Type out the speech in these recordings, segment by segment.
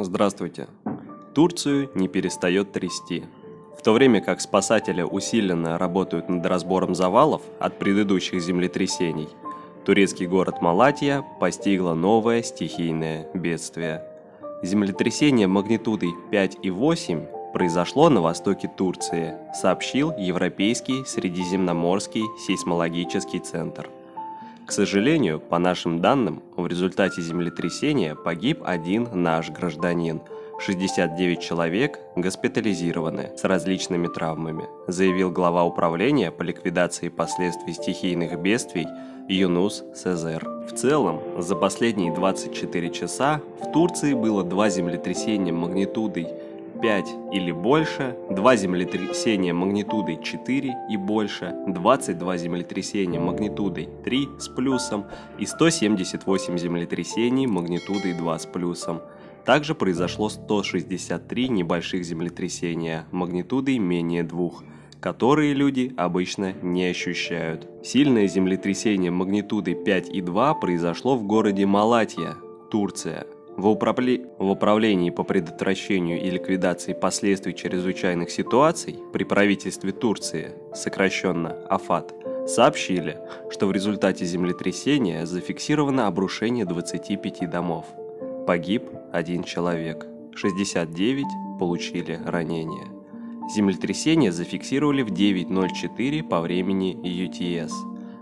Здравствуйте. Турцию не перестает трясти. В то время как спасатели усиленно работают над разбором завалов от предыдущих землетрясений, турецкий город Малатья постигло новое стихийное бедствие. Землетрясение магнитудой 5 и 8 произошло на востоке Турции, сообщил Европейский Средиземноморский сейсмологический центр – к сожалению, по нашим данным, в результате землетрясения погиб один наш гражданин. 69 человек госпитализированы с различными травмами, заявил глава управления по ликвидации последствий стихийных бедствий Юнус Сезер. В целом, за последние 24 часа в Турции было два землетрясения магнитудой 5 или больше, 2 землетрясения магнитудой 4 и больше, 22 землетрясения магнитудой 3 с плюсом и 178 землетрясений магнитудой 2 с плюсом. Также произошло 163 небольших землетрясения магнитудой менее 2, которые люди обычно не ощущают. Сильное землетрясение магнитудой 5 и 2 произошло в городе Малатья, Турция – в, управле... в Управлении по предотвращению и ликвидации последствий чрезвычайных ситуаций при правительстве Турции, сокращенно АФАТ, сообщили, что в результате землетрясения зафиксировано обрушение 25 домов. Погиб один человек, 69 получили ранения. Землетрясение зафиксировали в 9.04 по времени UTS,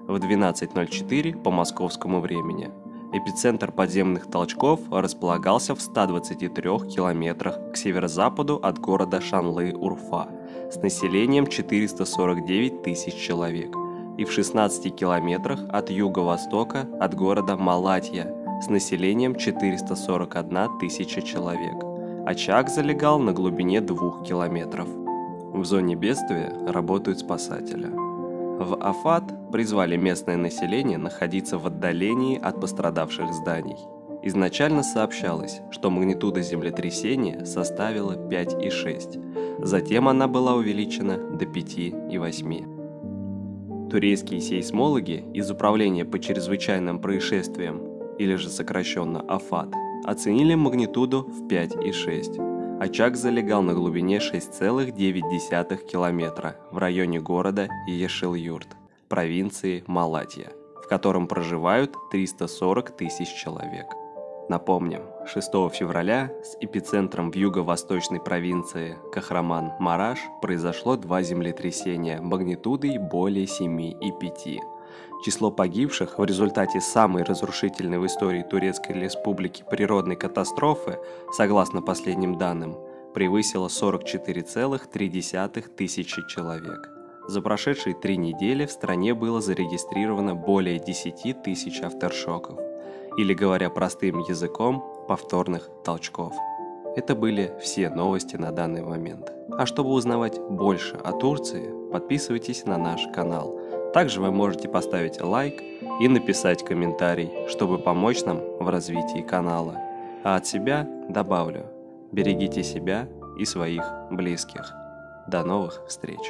в 12.04 по московскому времени – Эпицентр подземных толчков располагался в 123 километрах к северо-западу от города Шанлы-Урфа с населением 449 тысяч человек и в 16 километрах от юго-востока от города Малатья с населением 441 тысяча человек. Очаг залегал на глубине 2 километров. В зоне бедствия работают спасатели. В Афат призвали местное население находиться в отдалении от пострадавших зданий. Изначально сообщалось, что магнитуда землетрясения составила 5,6, затем она была увеличена до 5,8. Турецкие сейсмологи из Управления по чрезвычайным происшествиям, или же сокращенно АФАТ, оценили магнитуду в 5,6. Очаг залегал на глубине 6,9 километра в районе города Ешил-Юрт, провинции Малатья, в котором проживают 340 тысяч человек. Напомним, 6 февраля с эпицентром в юго-восточной провинции Кахраман-Мараш произошло два землетрясения магнитудой более 7,5 Число погибших в результате самой разрушительной в истории Турецкой Республики природной катастрофы, согласно последним данным, превысило 44,3 тысячи человек. За прошедшие три недели в стране было зарегистрировано более 10 тысяч авторшоков, или, говоря простым языком, повторных толчков. Это были все новости на данный момент. А чтобы узнавать больше о Турции, подписывайтесь на наш канал – также вы можете поставить лайк и написать комментарий, чтобы помочь нам в развитии канала. А от себя добавлю, берегите себя и своих близких. До новых встреч!